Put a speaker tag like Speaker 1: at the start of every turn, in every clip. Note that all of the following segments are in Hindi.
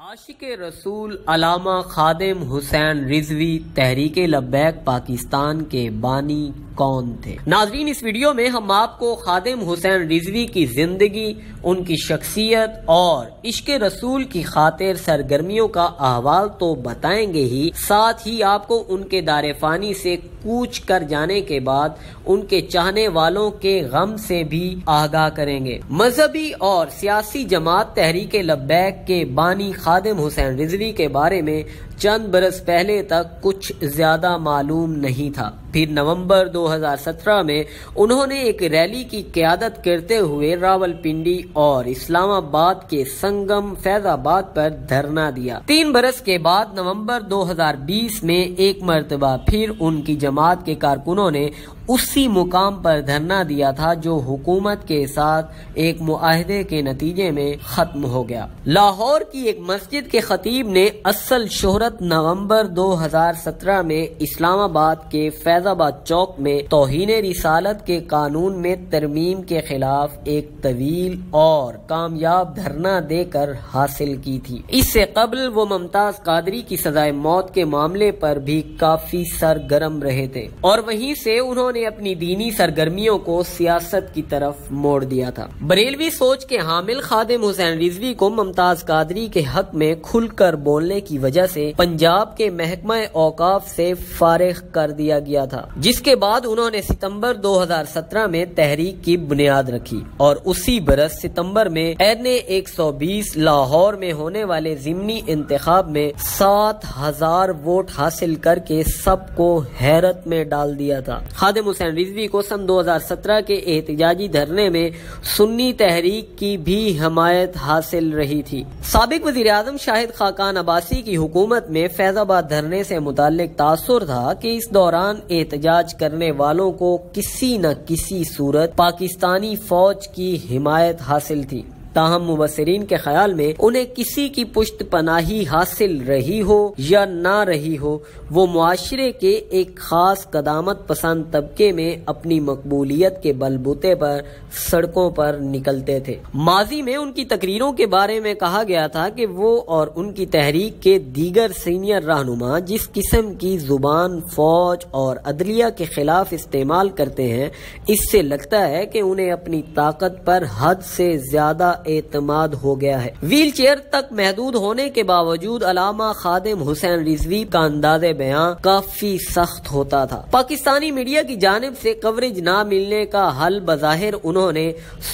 Speaker 1: आशिक रसूल अलामा खादिम हुसैन रिजवी तहरीक लब्बैक पाकिस्तान के बानी कौन थे? नाजरीन, इस वीडियो में हम आपको खादिम हुसैन रिजवी की ज़िंदगी, उनकी शख्सियत और इश्क रसूल की खातिर सरगर्मियों का अहवाल तो बताएँगे ही। साथ ही आपको उनके दारे फानी से कूच कर जाने के बाद उनके चाहने वालों के गम से भी आगाह करेंगे। मजहबी और सियासी जमात तहरीक लब्बैक के बानी खादिम हुसैन रिजवी के बारे में चंद बरस पहले तक कुछ ज़्यादा मालूम नहीं था। फिर नवंबर 2017 में उन्होंने एक रैली की क्यादत करते हुए रावलपिंडी और इस्लामाबाद के संगम फैजाबाद पर धरना दिया। तीन बरस के बाद नवंबर 2020 में एक मरतबा फिर उनकी जमात के कारकुनों ने उसी मुकाम पर धरना दिया था जो हुकूमत के साथ एक मुआहदे के नतीजे में खत्म हो गया। लाहौर की एक मस्जिद के खतीब ने असल शोहरत नवंबर 2017 में इस्लामाबाद के फैजाबाद चौक में तोहन रिसालत के कानून में तरमीम के खिलाफ एक तवील और कामयाब धरना देकर हासिल की थी। इससे कबल वो मुमताज़ कादरी की सजाए मौत के मामले पर भी काफ़ी सरगर्म रहे थे। और वहीं से उन्होंने ने अपनी दीनी सरगर्मियों को सियासत की तरफ़ मोड़ दिया था। बरेलवी सोच के हामिल खादिम हुसैन रिजवी को मुमताज़ कादरी के हक में खुलकर बोलने की वजह से पंजाब के महकमा औकाफ से फारिग कर दिया गया था, जिसके बाद उन्होंने सितंबर 2017 में तहरीक की बुनियाद रखी और उसी बरस सितंबर में एन एक सौ बीस लाहौर में होने वाले जिमनी इंतखाब में सात हज़ार वोट हासिल करके सबको हैरत में डाल दिया था। खादिम हुसैन रिजवी को सन 2017 के एहतजाजी धरने में सुन्नी तहरीक की भी हमायत हासिल रही थी। सबक वजी अजम शाहिद खाकान अब्बासी की हुकूमत में फैजाबाद धरने से मुतालिक तासुर था कि इस दौरान एहतजाज करने वालों को किसी न किसी सूरत पाकिस्तानी फौज की हिमायत हासिल थी। ताहम मुबसरीन के ख्याल में उन्हें किसी की पुश्त पनाही हासिल रही हो या ना रही हो, वो मुआशरे के एक खास कदामत पसंद तबके में अपनी मकबूलियत के बलबूते पर, सड़कों पर निकलते थे। माजी में उनकी तकरीरों के बारे में कहा गया था कि वो और उनकी तहरीक के दीगर सीनियर रहनुमा जिस किस्म की ज़ुबान, फौज और अदलिया के खिलाफ इस्तेमाल करते हैं, इससे लगता है कि उन्हें अपनी ताकत पर हद से ज़्यादा एतमाद हो गया है। व्हील चेयर तक महदूद होने के बावजूद अलामा खादिम हुसैन रिजवी का अंदाज बयान काफ़ी सख्त होता था। पाकिस्तानी मीडिया की जानब से कवरेज न मिलने का हल बजाहिर उन्होंने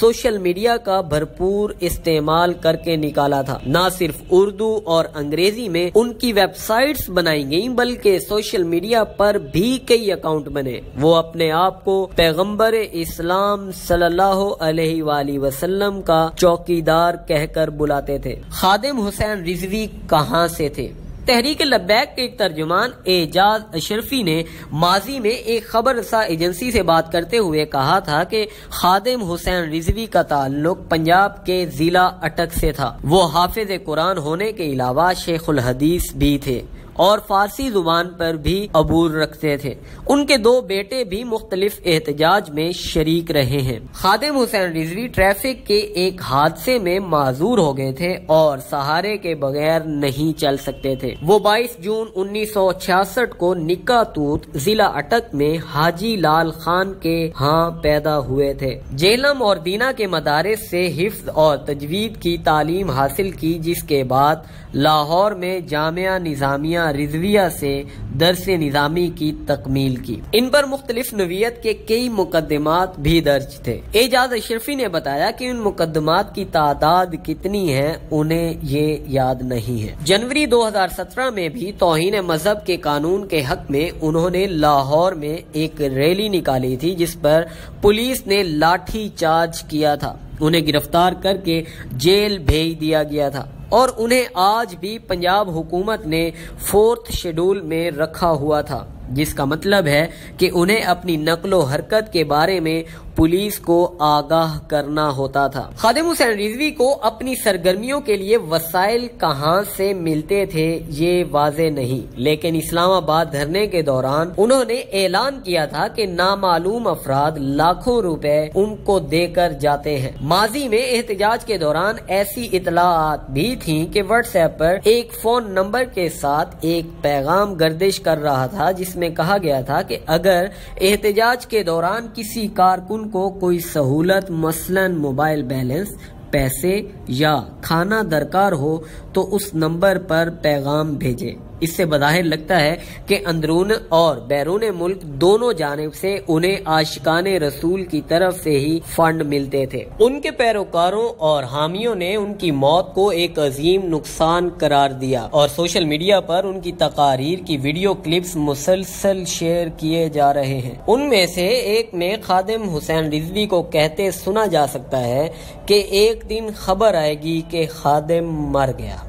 Speaker 1: सोशल मीडिया का भरपूर इस्तेमाल करके निकाला था। न सिर्फ़ उर्दू और अंग्रेज़ी में उनकी वेबसाइट बनाई गई बल्कि सोशल मीडिया पर भी कई अकाउंट बने। वो अपने आप को पैगंबर इस्लाम सल्लल्लाहु अलैहि वसल्लम का चौकीदार कहकर बुलाते थे। खादिम हुसैन रिजवी कहाँ से थे? तहरीक लब्बैक के एक तर्जुमान एजाज अशरफी ने माजी में एक खबर रसा एजेंसी से बात करते हुए कहा था कि खादिम हुसैन रिजवी का ताल्लुक पंजाब के जिला अटक से था। वो हाफिज कुरान होने के अलावा शेखुल हदीस भी थे। और फारसी ज़ुबान पर भी अबूर रखते थे। उनके दो बेटे भी मुख्तलिफ़ एहतजाज में शरीक रहे हैं। खादिम हुसैन रिजवी ट्रैफ़िक के एक हादसे में माजूर हो गए थे और सहारे के बगैर नहीं चल सकते थे। वो 22 जून 1966 को निका तूत जिला अटक में हाजी लाल खान के हाँ पैदा हुए थे। जेलम और दीना के मदारस से हिफ्ज और तजवीद की तालीम हासिल की, जिसके बाद लाहौर में जामिया निजामिया रिजविया से दरस निज़ामी की तकमील की। इन पर मुख्तलिफ़ नवीयत के कई मुकदमात भी दर्ज थे। एजाज अशरफी ने बताया कि उन मुकदमात की तादाद कितनी है, उन्हें ये याद नहीं है। जनवरी 2017 में भी तोहिन मज़हब के कानून के हक में उन्होंने लाहौर में एक रैली निकाली थी, जिस पर पुलिस ने लाठी चार्ज किया था। उन्हें गिरफ़्तार करके जेल भेज दिया गया था। और उन्हें आज भी पंजाब हुकूमत ने फोर्थ शेड्यूल में रखा हुआ था। जिसका मतलब है कि उन्हें अपनी नकलो हरकत के बारे में पुलिस को आगाह करना होता था। खादिम हुसैन रिजवी को अपनी सरगर्मियों के लिए वसाइल कहाँ से मिलते थे, ये वाजे नहीं। लेकिन इस्लामाबाद धरने के दौरान उन्होंने ऐलान किया था कि नामालूम अफराद लाखों रुपए उनको देकर जाते हैं। माजी में एहतजाज के दौरान ऐसी इतलात भी थी कि व्हाट्सएप पर एक फ़ोन नंबर के साथ एक पैगाम गर्दिश कर रहा था जिसमें कहा गया था कि अगर एहतजाज के दौरान किसी कारकुन को कोई सहूलत, मसलन मोबाइल बैलेंस, पैसे या खाना दरकार हो तो उस नंबर पर पैगाम भेजे। इससे बज़ाहिर लगता है कि अंदरून और बैरून मुल्क दोनों जानब से उन्हें आशिकान रसूल की तरफ़ से ही फंड मिलते थे। उनके पैरोकारों और हामियों ने उनकी मौत को एक अजीम नुकसान करार दिया और सोशल मीडिया पर उनकी तकारीर की वीडियो क्लिप्स मुसलसल शेयर किए जा रहे हैं। उनमें से एक में खादिम हुसैन रिजवी को कहते सुना जा सकता है कि एक दिन खबर आएगी कि खादिम मर गया।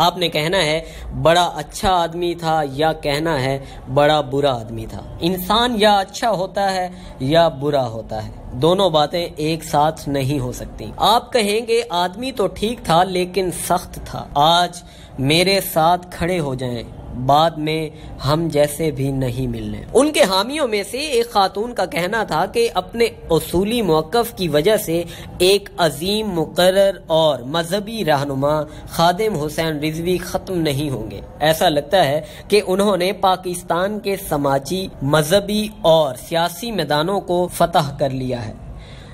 Speaker 1: आपने कहना है, बड़ा अच्छा आदमी था या कहना है, बड़ा बुरा आदमी था। इंसान या अच्छा होता है या बुरा होता है। दोनों बातें एक साथ नहीं हो सकती। आप कहेंगे, आदमी तो ठीक था लेकिन सख्त था। आज मेरे साथ खड़े हो जाएँ। बाद में हम जैसे भी नहीं मिलने। उनके हामियों में से एक खातून का कहना था कि अपने असूली मौकफ की वजह से एक अजीम मुकर और मजहबी रहनुमा खादिम हुसैन रिजवी खत्म नहीं होंगे। ऐसा लगता है कि उन्होंने पाकिस्तान के समाजी, मजहबी और सियासी मैदानों को फतह कर लिया है।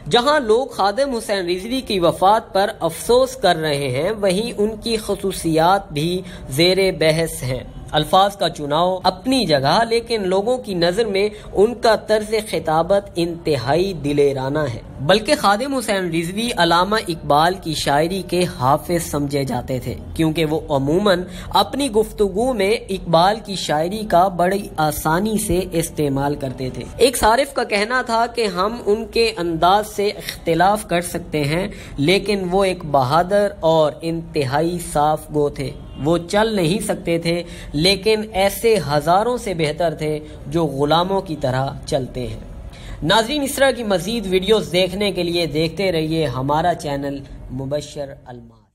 Speaker 1: जहाँ लोग खादिम हुसैन रिजवी की वफात पर अफसोस कर रहे हैं, वहीं उनकी खसूसियात भी जेर बहस हैं। अल्फाज का चुनाव अपनी जगह, लेकिन लोगों की नज़र में उनका तर्ज खिताबत इंतहाई दिलेराना है। बल्कि खादिम हुसैन रिजवी, अलामा इकबाल की शायरी के हाफिज समझे जाते थे, क्योंकि वो अमूमन अपनी गुफ्तगु में इकबाल की शायरी का बड़ी आसानी से इस्तेमाल करते थे। एक सारिफ का कहना था कि हम उनके अंदाज से इख्तलाफ कर सकते हैं, लेकिन वो एक बहादुर और इंतहाई साफ़ गो थे। वो चल नहीं सकते थे, लेकिन ऐसे हज़ारों से बेहतर थे जो गुलामों की तरह चलते हैं। नाजरीन, इस तरह की मजीद वीडियोस देखने के लिए देखते रहिए हमारा चैनल मुबशर अलमा